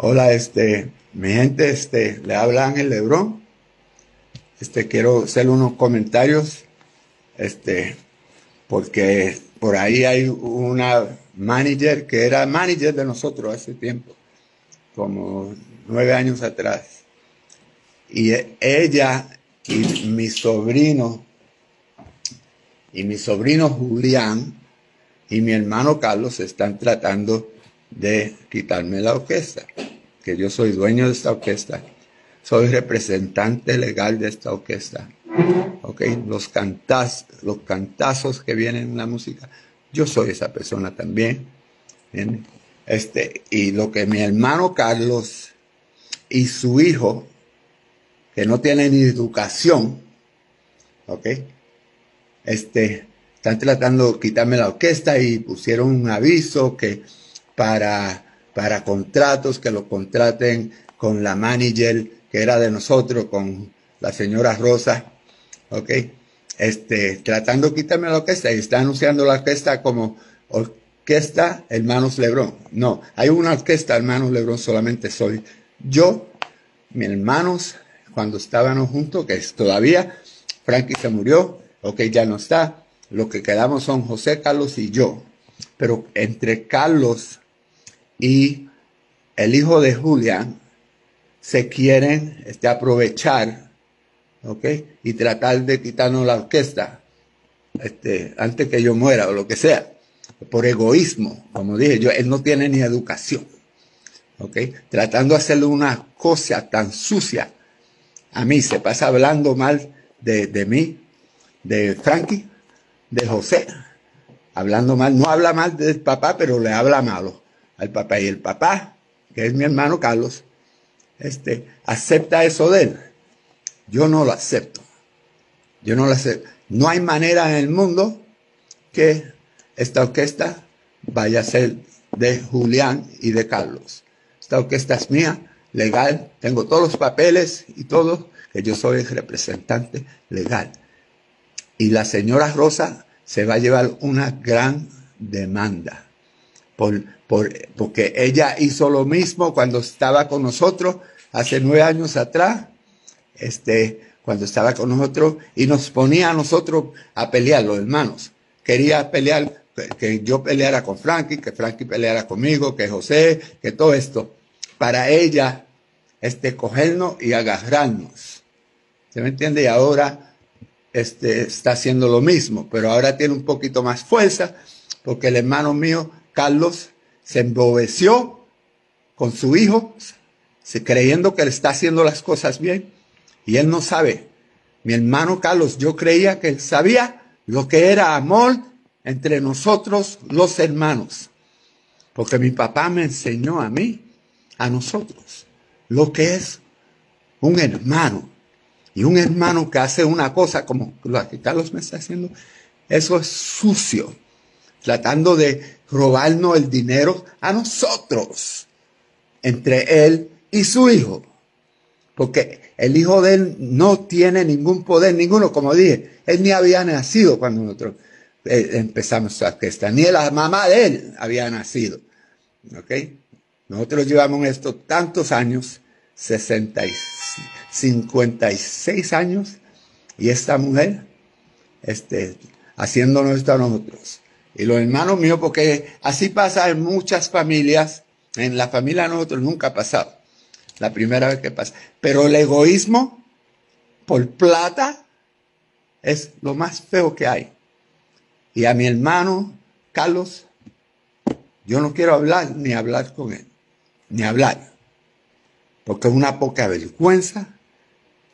Hola, este, mi gente, este, le habla Ángel Lebrón. Este, quiero hacer unos comentarios, este, porque por ahí hay una manager que era manager de nosotros hace tiempo, como nueve años atrás. Y ella y mi sobrino, y mi sobrino Julián, y mi hermano Carlos están tratando de quitarme la orquesta, yo soy dueño de esta orquesta, soy representante legal de esta orquesta. ¿ok? Los, los cantazos que vienen en la música, yo soy esa persona también. Este, y lo que mi hermano Carlos y su hijo, que no tienen educación, ¿ok? Este, están tratando de quitarme la orquesta y pusieron un aviso que para, para contratos, que lo contraten con la manager que era de nosotros, con la señora Rosa, ¿ok? Este, tratando de quitarme la orquesta y está anunciando la orquesta como orquesta Hermanos Lebrón. No, hay una orquesta Hermanos Lebrón, solamente soy yo, mis hermanos, cuando estábamos juntos, que es todavía, Frankie se murió, ok, ya no está, lo que quedamos son José Carlos y yo. Pero entre Carlos y el hijo de Julián se quieren este, aprovechar, ¿ok? Y tratar de quitarnos la orquesta este, antes que yo muera o lo que sea, por egoísmo, como dije yo, él no tiene ni educación, ¿ok? Tratando de hacerle una cosa tan sucia a mí, se pasa hablando mal de, de mí, de Frankie, de José, hablando mal, no habla mal del papá, pero le habla malo al papá. Y el papá, que es mi hermano Carlos, este, acepta eso de él. Yo no lo acepto. Yo no lo acepto. No hay manera en el mundo que esta orquesta vaya a ser de Julián y de Carlos. Esta orquesta es mía, legal, tengo todos los papeles y todo, que yo soy el representante legal. Y la señora Rosa se va a llevar una gran demanda por, por, porque ella hizo lo mismo cuando estaba con nosotros hace nueve años atrás, este, cuando estaba con nosotros y nos ponía a nosotros a pelear, los hermanos. Quería pelear, que yo peleara con Frankie, que Frankie peleara conmigo, que José, que todo esto. Para ella, este, cogernos y agarrarnos. ¿Se me entiende? Y ahora este, está haciendo lo mismo, pero ahora tiene un poquito más fuerza porque el hermano mío, Carlos, se embobeció con su hijo, creyendo que él está haciendo las cosas bien y él no sabe. Mi hermano Carlos, yo creía que él sabía lo que era amor entre nosotros los hermanos, porque mi papá me enseñó a mí, a nosotros, lo que es un hermano. Y un hermano que hace una cosa como lo que Carlos me está haciendo, eso es sucio, tratando de robarnos el dinero a nosotros, entre él y su hijo. Porque el hijo de él no tiene ningún poder, ninguno, como dije, él ni había nacido cuando nosotros eh, empezamos su orquesta, ni la mamá de él había nacido. ¿Ok? Nosotros llevamos esto tantos años, 65 56 años y esta mujer este, haciéndonos esto a nosotros. Y los hermanos míos, porque así pasa en muchas familias, en la familia nosotros nunca ha pasado, la primera vez que pasa. Pero el egoísmo por plata es lo más feo que hay. Y a mi hermano Carlos, yo no quiero hablar ni hablar con él, ni hablar, porque es una poca vergüenza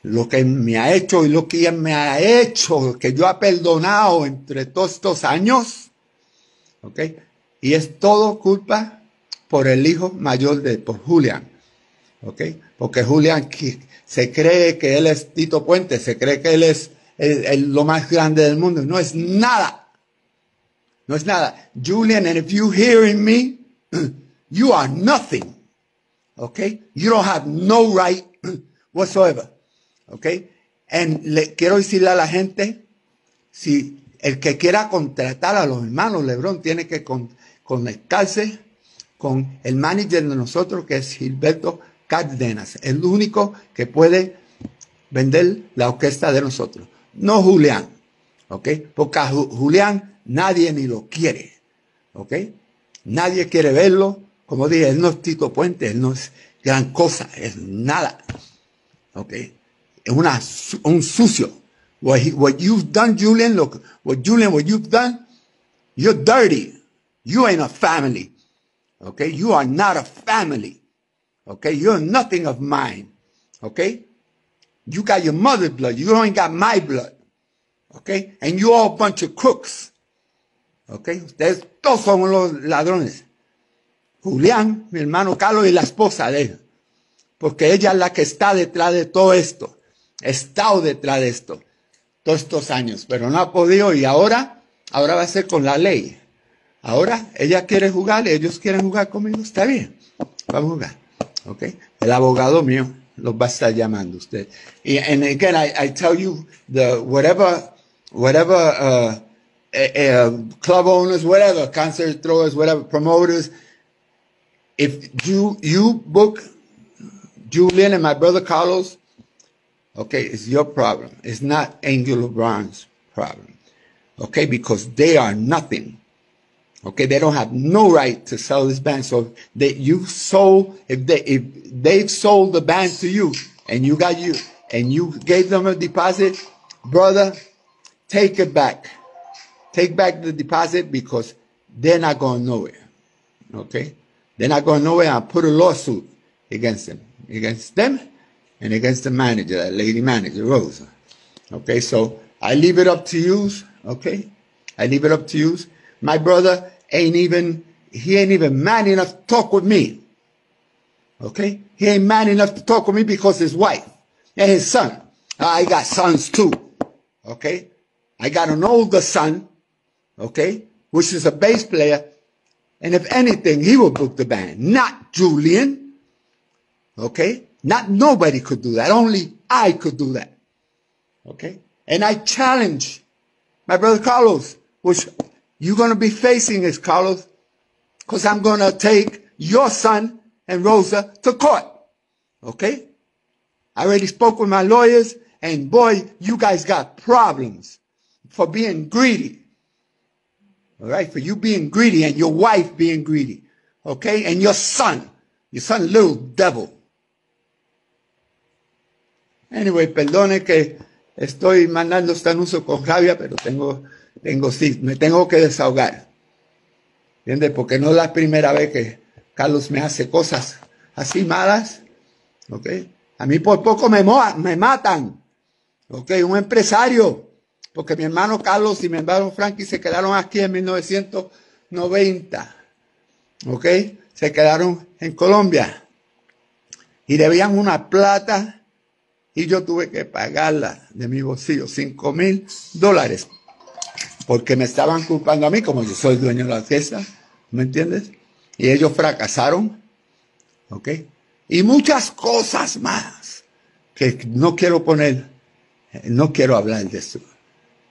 lo que me ha hecho y lo que me ha hecho, que yo ha perdonado entre todos estos años, ¿ok? Y es todo culpa por el hijo mayor de, por Julián, ¿ok? Porque Julián se cree que él es Tito Puente, se cree que él es lo más grande del mundo, no es nada, no es nada. Julian, and if you hearing me, you are nothing, ¿ok? You don't have no right whatsoever. ¿Ok? En, le, quiero decirle a la gente, si el que quiera contratar a los hermanos Lebrón tiene que con, conectarse con el manager de nosotros, que es Gilberto Cárdenas, el único que puede vender la orquesta de nosotros. No Julián, ¿ok? Porque Julián nadie ni lo quiere, ¿ok? Nadie quiere verlo. Como dije, él no es Tito Puente, él no es gran cosa, es nada, ¿ok? Es un sucio. What, you've done, Julian, look, what Julian, what you've done, you're dirty. You ain't a family. Okay? You are not a family. Okay? You're nothing of mine. Okay? You got your mother's blood. You ain't got my blood. Okay? And you all a bunch of crooks. Okay? Ustedes todos somos los ladrones. Julián, mi hermano Carlos y la esposa de él. Porque ella es la que está detrás de todo esto. Estado detrás de esto. Todos estos años. Pero no ha podido y ahora, ahora va a ser con la ley. Ahora ella quiere jugar, ellos quieren jugar conmigo. Está bien. Vamos a jugar. Okay? El abogado mío los va a estar llamando usted. Y, and again, I, I tell you, the whatever, whatever uh, uh, club owners, whatever, concert throwers, whatever, promoters, if you you book Julian and my brother Carlos, okay, it's your problem. It's not Angel LeBron's problem. Okay, because they are nothing. Okay, they don't have no right to sell this band. So they you sold if they if they've sold the band to you and you got you and you gave them a deposit, brother, take it back. Take back the deposit because they're not going nowhere. Okay? They're not going nowhere. I'll put a lawsuit against them. Against them and against the manager, that lady manager, Rosa. Okay, so I leave it up to you. Okay? I leave it up to you. My brother ain't even, he ain't even man enough to talk with me. Okay? He ain't man enough to talk with me because his wife and his son. I got sons too. Okay? I got an older son. Okay? Which is a bass player. And if anything, he will book the band. Not Julian. Okay? Not nobody could do that. Only I could do that. Okay? And I challenge my brother Carlos, which you're going to be facing this, Carlos, because I'm going to take your son and Rosa to court. Okay? I already spoke with my lawyers, and boy, you guys got problems for being greedy. All right? For you being greedy and your wife being greedy. Okay? And your son. Your son, little devil. Anyway, perdone que estoy mandando este anuncio con rabia, pero tengo tengo, sí, me tengo que desahogar. ¿Entiendes? Porque no es la primera vez que Carlos me hace cosas así malas. ¿Ok? A mí por poco me, me matan. ¿Ok? Un empresario. Porque mi hermano Carlos y mi hermano Frankie se quedaron aquí en 1990. ¿Ok? Se quedaron en Colombia. Y debían una plata y yo tuve que pagarla de mi bolsillo, cinco mil dólares porque me estaban culpando a mí como yo soy dueño de la orquesta, ¿me entiendes? Y ellos fracasaron, ¿ok? Y muchas cosas más que no quiero poner, no quiero hablar de eso.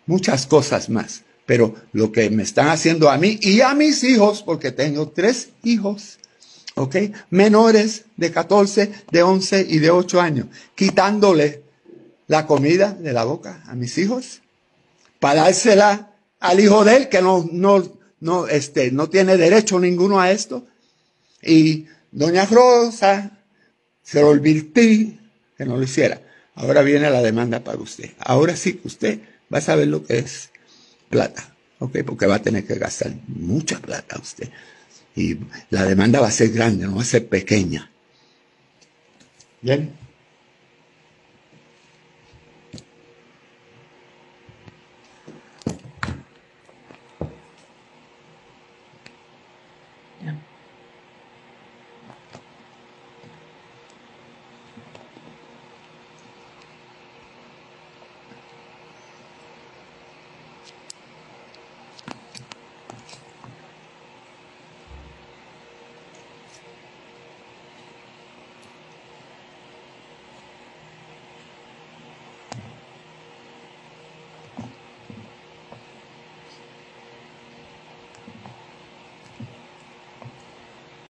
Muchas cosas más. Pero lo que me están haciendo a mí y a mis hijos, porque tengo tres hijos, ¿ok? Menores de 14, de 11 y de 8 años, quitándole la comida de la boca a mis hijos para dársela al hijo de él, que no, no, no, este, no tiene derecho ninguno a esto. Y doña Rosa se lo advirtí que no lo hiciera. Ahora viene la demanda para usted. Ahora sí que usted va a saber lo que es plata. ¿Ok? Porque va a tener que gastar mucha plata usted. Y la demanda va a ser grande, no va a ser pequeña. Bien.